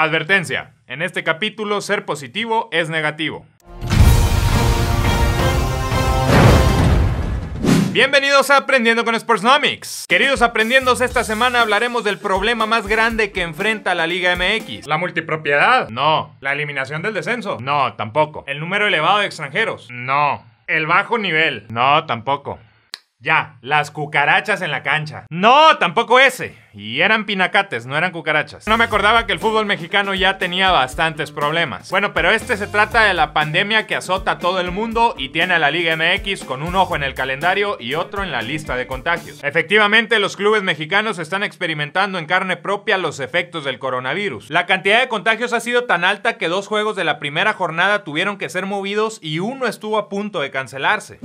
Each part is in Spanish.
Advertencia. En este capítulo, ser positivo es negativo. Bienvenidos a Aprendiendo con Sportsnomics. Queridos aprendiendos, esta semana hablaremos del problema más grande que enfrenta la Liga MX. ¿La multipropiedad? No. ¿La eliminación del descenso? No, tampoco. ¿El número elevado de extranjeros? No. ¿El bajo nivel? No, tampoco. Ya, las cucarachas en la cancha. No, tampoco ese. Y eran pinacates, no eran cucarachas. No me acordaba que el fútbol mexicano ya tenía bastantes problemas. Bueno, pero este se trata de la pandemia que azota a todo el mundo y tiene a la Liga MX con un ojo en el calendario y otro en la lista de contagios. Efectivamente, los clubes mexicanos están experimentando en carne propia los efectos del coronavirus. La cantidad de contagios ha sido tan alta que dos juegos de la primera jornada tuvieron que ser movidos y uno estuvo a punto de cancelarse.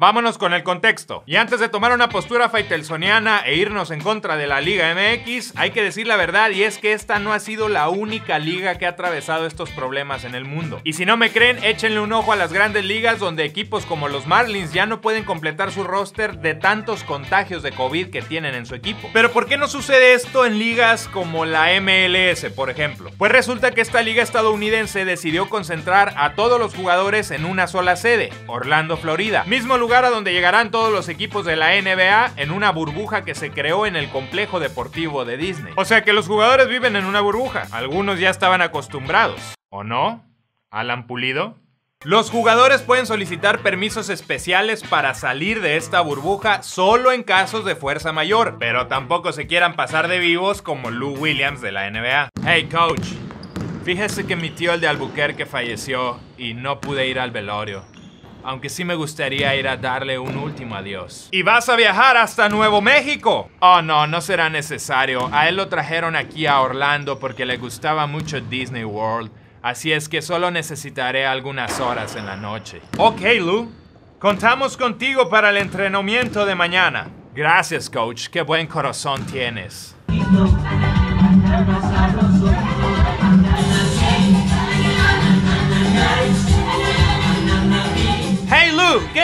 Vámonos con el contexto. Y antes de tomar una postura faitelsoniana e irnos en contra de la Liga MX, hay que decir la verdad y es que esta no ha sido la única liga que ha atravesado estos problemas en el mundo. Y si no me creen, échenle un ojo a las grandes ligas donde equipos como los Marlins ya no pueden completar su roster de tantos contagios de COVID que tienen en su equipo. Pero ¿por qué no sucede esto en ligas como la MLS, por ejemplo? Pues resulta que esta liga estadounidense decidió concentrar a todos los jugadores en una sola sede, Orlando, Florida. Mismo lugar lugar a donde llegarán todos los equipos de la NBA en una burbuja que se creó en el complejo deportivo de Disney. O sea que los jugadores viven en una burbuja. Algunos ya estaban acostumbrados. ¿O no? ¿Alan Pulido? Los jugadores pueden solicitar permisos especiales para salir de esta burbuja solo en casos de fuerza mayor, pero tampoco se quieran pasar de vivos como Lou Williams de la NBA. Hey coach, fíjese que mi tío el de Albuquerque falleció y no pude ir al velorio aunque sí me gustaría ir a darle un último adiós. ¿Y vas a viajar hasta Nuevo México? Oh, no, no será necesario. A él lo trajeron aquí a Orlando porque le gustaba mucho Disney World. Así es que solo necesitaré algunas horas en la noche. Ok, Lou. Contamos contigo para el entrenamiento de mañana. Gracias, coach. Qué buen corazón tienes.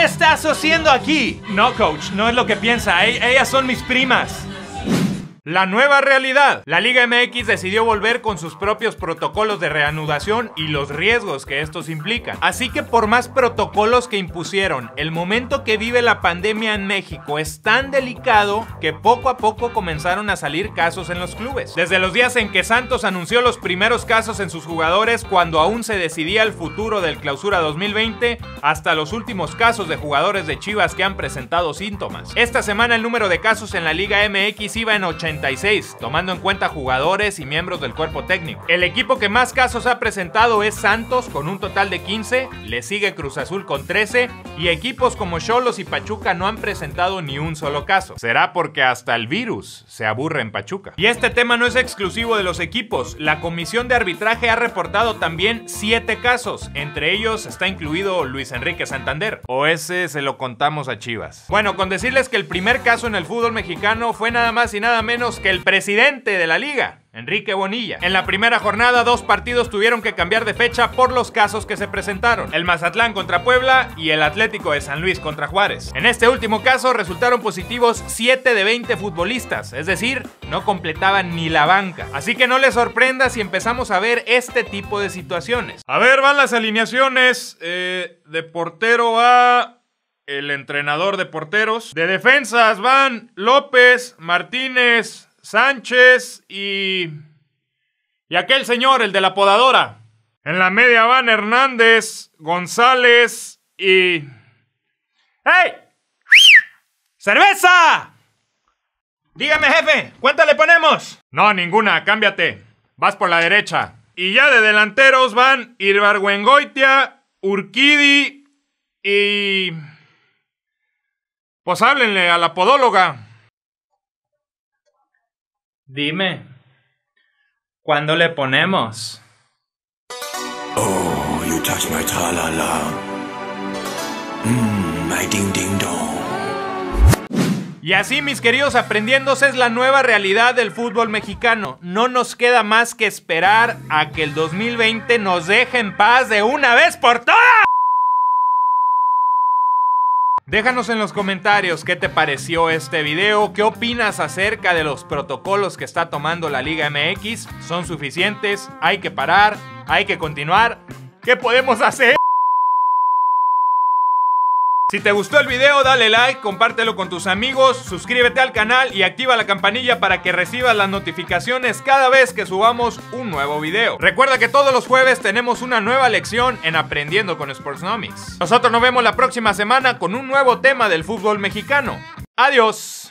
Estás haciendo aquí? No, coach, no es lo que piensa. E-, ellas son mis primas. La nueva realidad. La Liga MX decidió volver con sus propios protocolos de reanudación y los riesgos que estos implican. Así que por más protocolos que impusieron, el momento que vive la pandemia en México es tan delicado que poco a poco comenzaron a salir casos en los clubes. Desde los días en que Santos anunció los primeros casos en sus jugadores cuando aún se decidía el futuro del clausura 2020, hasta los últimos casos de jugadores de Chivas que han presentado síntomas. Esta semana el número de casos en la Liga MX iba en 80 tomando en cuenta jugadores y miembros del cuerpo técnico. El equipo que más casos ha presentado es Santos con un total de 15, le sigue Cruz Azul con 13 y equipos como Cholos y Pachuca no han presentado ni un solo caso. Será porque hasta el virus se aburre en Pachuca. Y este tema no es exclusivo de los equipos, la comisión de arbitraje ha reportado también 7 casos, entre ellos está incluido Luis Enrique Santander, o ese se lo contamos a Chivas. Bueno, con decirles que el primer caso en el fútbol mexicano fue nada más y nada menos que el presidente de la liga, Enrique Bonilla. En la primera jornada, dos partidos tuvieron que cambiar de fecha por los casos que se presentaron: el Mazatlán contra Puebla y el Atlético de San Luis contra Juárez. En este último caso, resultaron positivos 7 de 20 futbolistas, es decir, no completaban ni la banca. Así que no les sorprenda si empezamos a ver este tipo de situaciones. A ver, van las alineaciones. Eh, de portero va el entrenador de porteros. De defensas van López, Martínez, Sánchez y... Y aquel señor, el de la podadora. En la media van Hernández, González y... ¡Hey! ¡Cerveza! Dígame, jefe, ¿cuánta le ponemos? No, ninguna, cámbiate. Vas por la derecha. Y ya de delanteros van Irbargüengoitia, Urquidi y... Pues háblenle a la podóloga. Dime, ¿cuándo le ponemos? Oh, you touch my -la. Mmm, my ding ding dong. Y así, mis queridos aprendiendos, es la nueva realidad del fútbol mexicano. No nos queda más que esperar a que el 2020 nos deje en paz de una vez por todas. Déjanos en los comentarios qué te pareció este video, qué opinas acerca de los protocolos que está tomando la Liga MX. ¿Son suficientes? ¿Hay que parar? ¿Hay que continuar? ¿Qué podemos hacer? Si te gustó el video, dale like, compártelo con tus amigos, suscríbete al canal y activa la campanilla para que recibas las notificaciones cada vez que subamos un nuevo video. Recuerda que todos los jueves tenemos una nueva lección en Aprendiendo con Sportsnomics. Nosotros nos vemos la próxima semana con un nuevo tema del fútbol mexicano. Adiós.